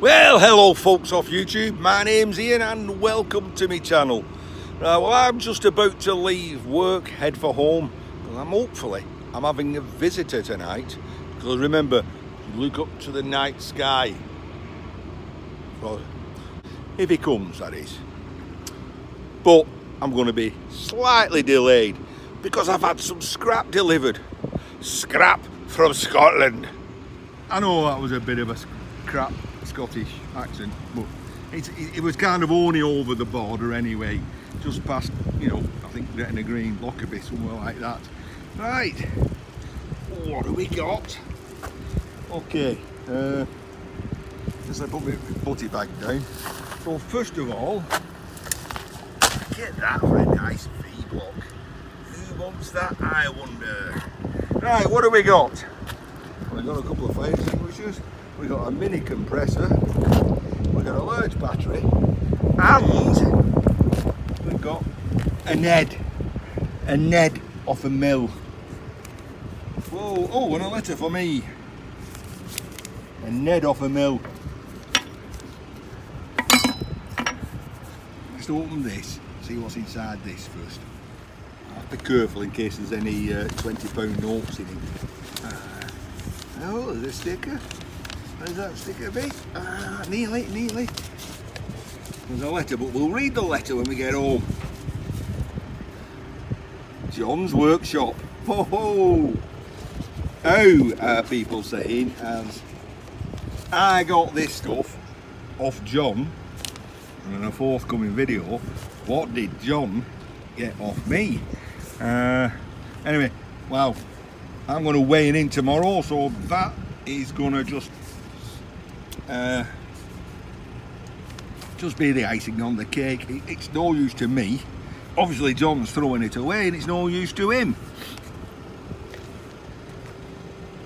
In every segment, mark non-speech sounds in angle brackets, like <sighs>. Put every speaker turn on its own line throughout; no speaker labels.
Well, hello folks off YouTube. My name's Ian and welcome to my channel. Now, well, I'm just about to leave work, head for home. Because I'm hopefully, I'm having a visitor tonight. Because remember, look up to the night sky. Well, if he comes, that is. But I'm going to be slightly delayed because I've had some scrap delivered. Scrap from Scotland. I know that was a bit of a crap Scottish accent, but it, it, was kind of only over the border anyway, just past, you know, I think Gretna Green, Lockerbie, somewhere like that. Right, what do we got? Okay, uh, just let put my butty bag down. So first of all, get that for a nice V-block. Who wants that, I wonder? Right, what do we got? We've got a couple of fire extinguishers we've got a mini compressor, we've got a large battery, and we've got a Ned, a Ned off a mill. Whoa, oh, and a letter for me. A Ned off a mill. Let's open this, see what's inside this first. I'll be careful in case there's any uh, 20 pound notes in it. Uh, oh, there's a sticker. Where's that sticker be? Ah, nearly, nearly. There's a letter, but we'll read the letter when we get home. Jon's Workshop. Ho ho! Oh, people saying, as I got this stuff off Jon, and in a forthcoming video, what did Jon get off me? Uh, anyway, well, I'm going to weigh in tomorrow, so that is going to just uh, just be the icing on the cake. It's no use to me. Obviously Jon's throwing it away and it's no use to him.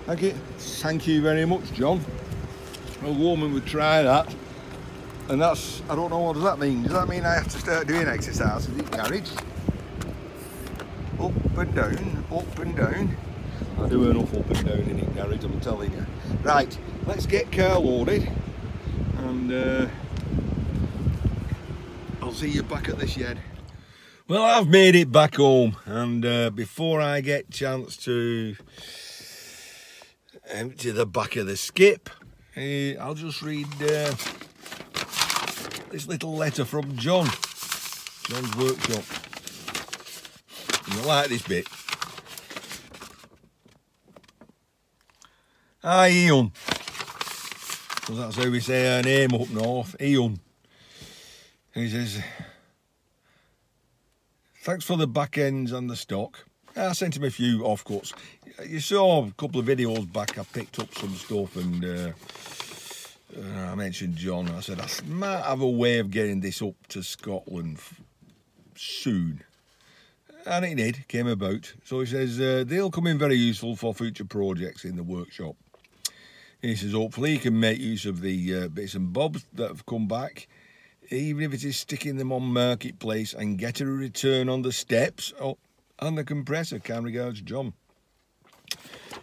Thank you. Thank you very much, Jon. A woman would try that. And that's, I don't know, what does that mean? Does that mean I have to start doing exercise in the garage? Up and down, up and down. I do enough up and down in the garage, I'm telling you. Right, let's get car loaded and uh, I'll see you back at this shed. Well, I've made it back home and uh, before I get chance to empty the back of the skip, uh, I'll just read uh, this little letter from Jon, Jon's workshop. You like this bit? Hi Ian. Because that's how we say her name up north, Ian. He says, thanks for the back ends and the stock. I sent him a few offcuts. You saw a couple of videos back, I picked up some stuff and uh, uh, I mentioned Jon. I said, I might have a way of getting this up to Scotland soon. And it did, came about. So he says, uh, they'll come in very useful for future projects in the workshop. He says, hopefully he can make use of the uh, bits and bobs that have come back, even if it is sticking them on Marketplace and get a return on the steps oh, and the compressor. Kind regards, Jon.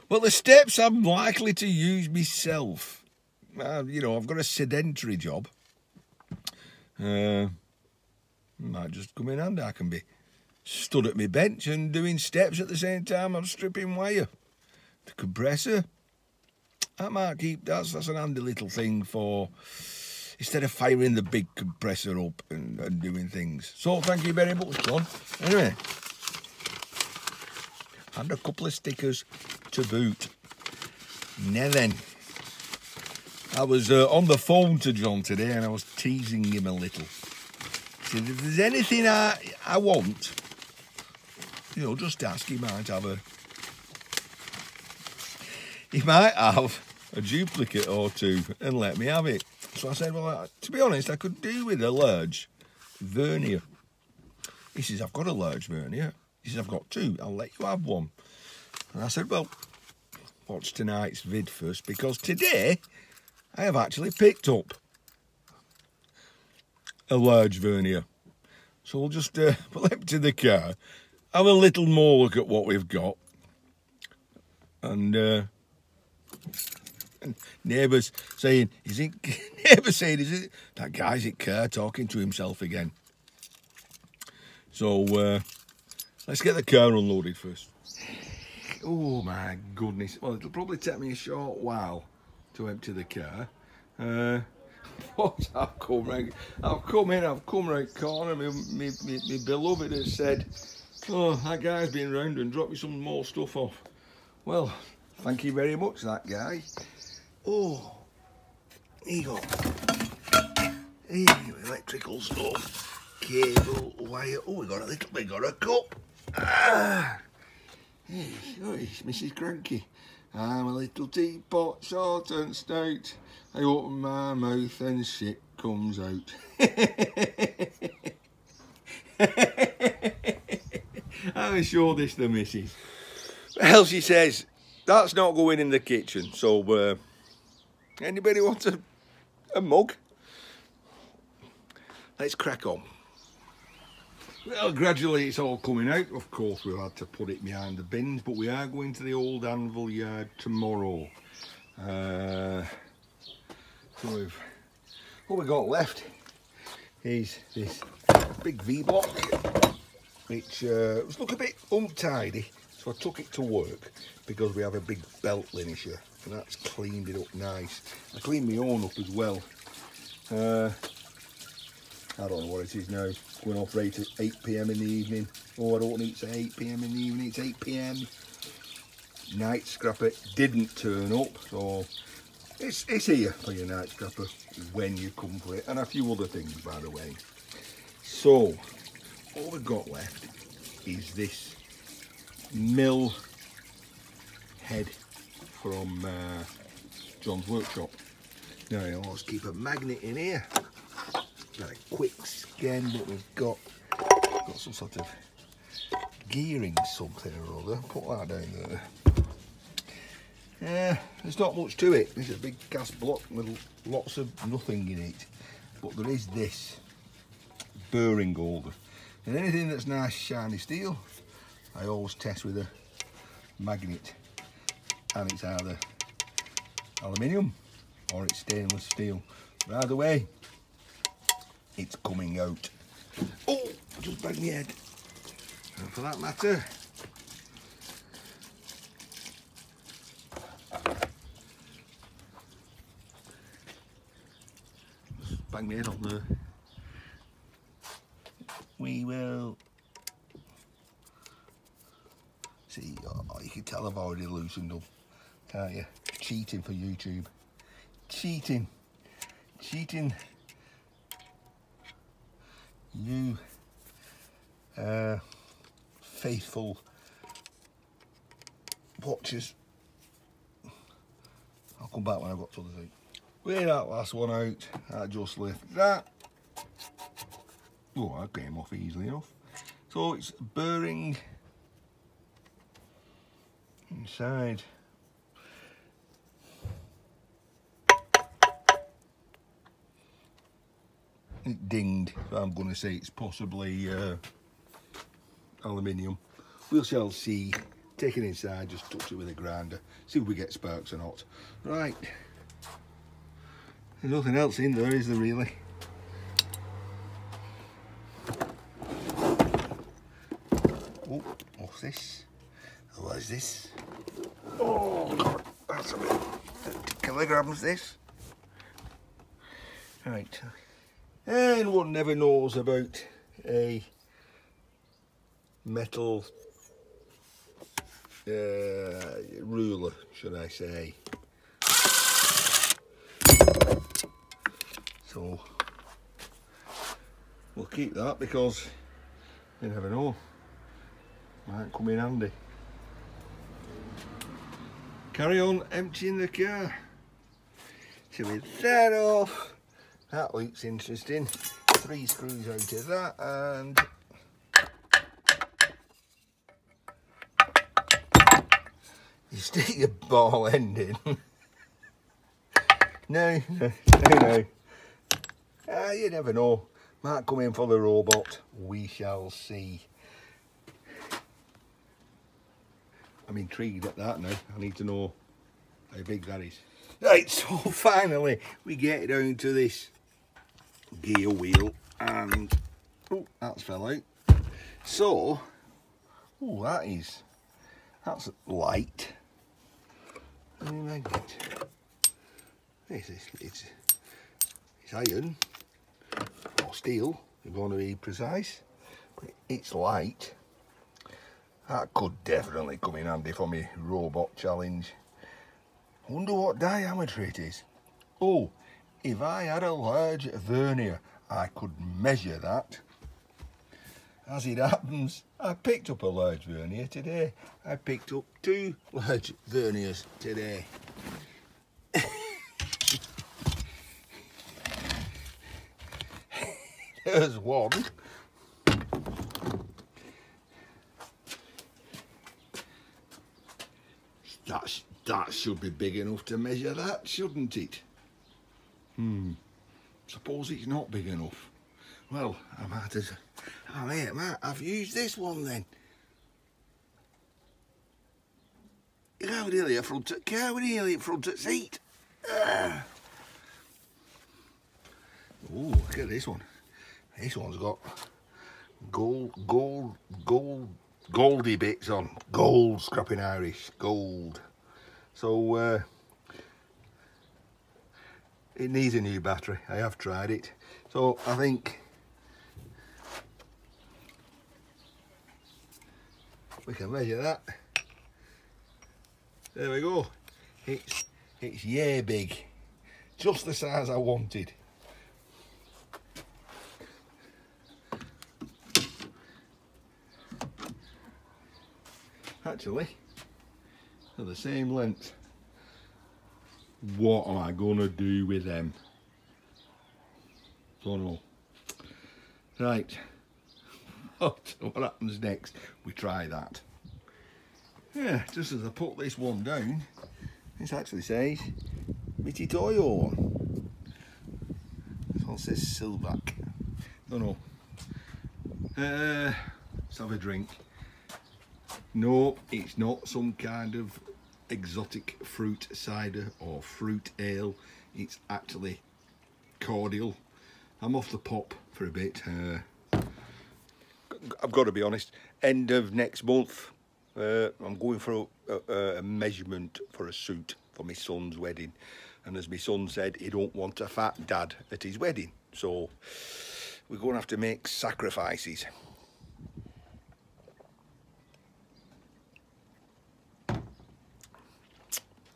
Well, the steps I'm likely to use myself. Uh, you know, I've got a sedentary job. Uh, might just come in handy. I can be stood at my bench and doing steps at the same time I'm stripping wire. The compressor, that might keep, that's, that's an handy little thing for, instead of firing the big compressor up and, and doing things. So thank you very much, Jon. Anyway, and a couple of stickers to boot. Now then, I was uh, on the phone to Jon today and I was teasing him a little. Said, if there's anything I, I want, you know, just ask. He might have a, he might have a duplicate or two and let me have it. So I said, well, I, to be honest, I could do with a large vernier. He says, I've got a large vernier. He says, I've got two. I'll let you have one. And I said, well, watch tonight's vid first because today I have actually picked up a large vernier. So we'll just uh, <laughs> pull to the car, have a little more look at what we've got and uh, <laughs> neighbours saying, "Is it <laughs> neighbour saying, is it that guy's at car talking to himself again? So uh, let's get the car unloaded first. Oh my goodness. Well, it'll probably take me a short while to empty the car. Uh, <laughs> what I've come right, I've come in, I've come right corner, my, my, my, my beloved has said, oh, that guy's been round and dropped me some more stuff off. Well, thank you very much, that guy. Oh, here you go. Here, electrical stuff, cable, wire. Oh, we got a little, we got a cup. Ah. Hey, oh, Mrs. Cranky. I'm a little teapot, short and stout. I open my mouth and shit comes out. <laughs> I'm sure this the missus. Well, she says, that's not going in the kitchen. So, uh, anybody want a, a mug? Let's crack on. Well, gradually it's all coming out. Of course, we've had to put it behind the bins, but we are going to the old anvil yard tomorrow. Uh, so we've, what we got left is this big V-block, which uh, was look a bit untidy. So I took it to work because we have a big belt linisher and that's cleaned it up nice. I cleaned my own up as well. Uh, I don't know what it is now. Going off right at 8 pm in the evening. Oh, I don't need to 8 pm in the evening. It's 8 pm. Night scrapper didn't turn up, so it's it's here for your night scrapper when you come for it, and a few other things, by the way. So, all we've got left is this mill head from uh, Jon's workshop. Now, I always keep a magnet in here got a quick scan, what we've got got some sort of gearing something or other. Put that down there. Yeah, there's not much to it. It's a big gas block with lots of nothing in it. But there is this burring holder. And anything that's nice shiny steel, I always test with a magnet. And it's either aluminium or it's stainless steel. But either way, it's coming out. Oh, just banged my head. And for that matter, just bang my head on there. We will see. Oh, you can tell I've already loosened up, can't you? Cheating for YouTube. Cheating. Cheating you uh, faithful watchers. I'll come back when I've got the thing. Weigh that last one out, I just lift that. Oh, that came off easily enough. So it's burring inside dinged I'm going to say it's possibly uh, aluminium. We shall see. Take it inside just touch it with a grinder. See if we get sparks or not. Right. There's nothing else in there is there really? Oh what's this? What is this? Oh that's a bit kilograms this. Right and one never knows about a metal uh, ruler should I say. So we'll keep that because you never know. Might come in handy. Carry on emptying the car. So with that off that looks interesting. Three screws out of that and you stick your ball end in. <laughs> no, no, no, no. Ah, you never know. Might come in for the robot. We shall see. I'm intrigued at that now. I need to know how big that is. Right, <laughs> so finally we get down to this gear wheel and oh that's fell out. So oh that is that's light. Is it's it's iron or steel if you want to be precise. But it's light. That could definitely come in handy for me robot challenge. Wonder what diameter it is. Oh, if I had a large vernier, I could measure that. As it happens, I picked up a large vernier today. I picked up two large verniers today. <laughs> There's one. That's, that should be big enough to measure that, shouldn't it? Hmm. Suppose it's not big enough. Well, I might as I mean, I've used this one then. How nearly a front at car, we're nearly front at seat. Oh, look at this one. This one's got gold, gold, gold, goldy bits on. Gold, scrapping Irish, gold. So, uh, it needs a new battery. I have tried it. So, I think we can measure that. There we go. It's, it's yeah big. Just the size I wanted. actually they're the same length what am I gonna do with them? Don't know right. <laughs> What, happens next? We try that. Yeah just as I put this one down it actually says Mitutoyo this one says Sylvac. Don't know uh, let's have a drink. No, it's not some kind of exotic fruit cider or fruit ale. It's actually cordial. I'm off the pop for a bit. Uh, I've got to be honest, end of next month, uh, I'm going for a, a, a, measurement for a suit for my son's wedding. And as my son said, he don't want a fat dad at his wedding. So we're going to have to make sacrifices.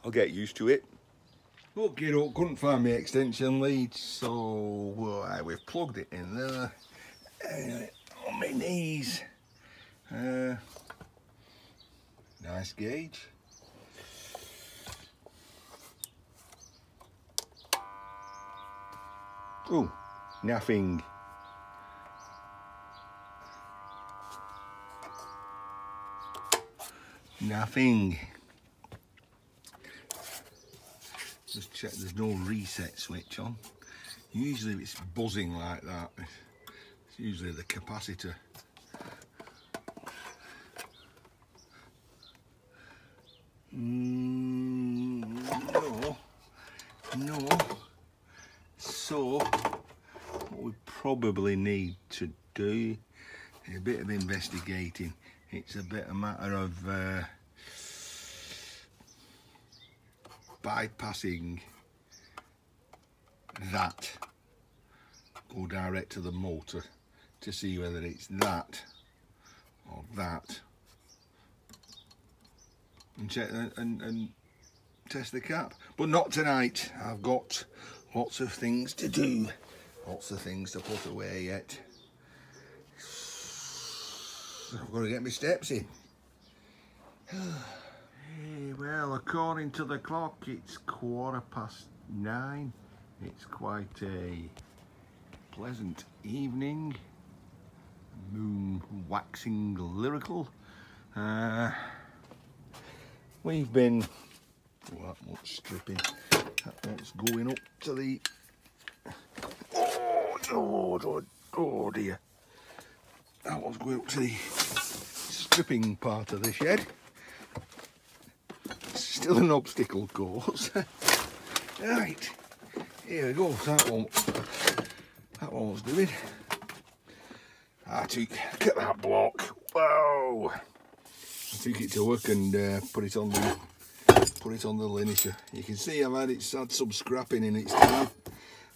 I'll get used to it. Okay, oh, couldn't find my extension lead, so well, we've plugged it in there. Uh, on my knees. Uh, nice gauge. Oh, nothing. Nothing. just check there's no reset switch on. Usually it's buzzing like that. It's usually the capacitor. Mm, no. No. So what we probably need to do a bit of investigating it's a bit a matter of uh, bypassing that. Go direct to the motor to see whether it's that or that. And check and, and, and test the cap. But not tonight. I've got lots of things to do. Lots of things to put away yet. I've got to get my steps in <sighs> well, according to the clock, it's quarter past nine. It's quite a pleasant evening. Moon waxing lyrical. Uh, we've been, well, that much stripping. That's going up to the, oh, oh, oh, oh dear. That was going up to the stripping part of the shed still an obstacle course. <laughs> Right, here we go. That one, that one was doing. I took, look at that block. Whoa! I took it to work and uh, put it on the put it on the linisher. You can see I've had it had some scrapping in its time.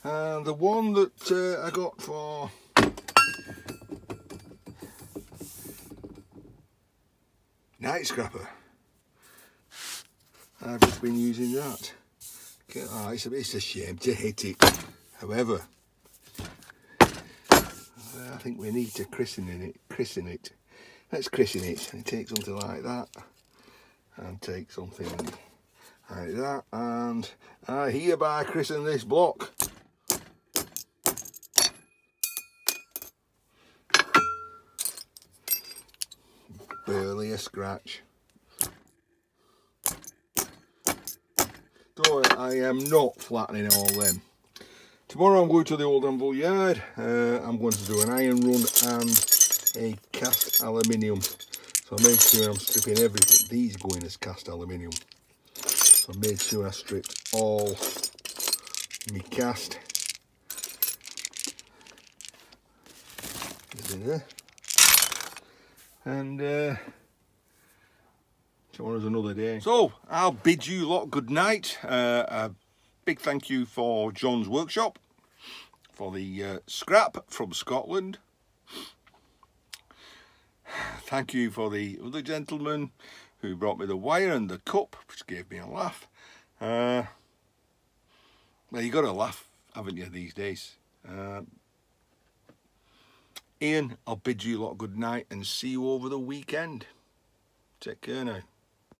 And the one that uh, I got for night scrapper, I've just been using that. Oh, it's, a, it's a shame to hit it. However, I think we need to christen it. Christen it. Let's christen it and take something like that and take something like that and I hereby christen this block. Barely a scratch. So I am not flattening all them. Tomorrow I'm going to the old anvil yard. Uh, I'm going to do an iron run and a cast aluminium. So I made sure I'm stripping everything. These going as cast aluminium. So I made sure I stripped all my cast. There. And uh, tomorrow's another day. So I'll bid you lot good night. Uh, a big thank you for Jon's Workshop for the uh, scrap from Scotland thank you for the other gentleman who brought me the wire and the cup, which gave me a laugh. Uh, well, you got to laugh, haven't you, these days? Uh, Ian, I'll bid you a lot good night and see you over the weekend. Take care now.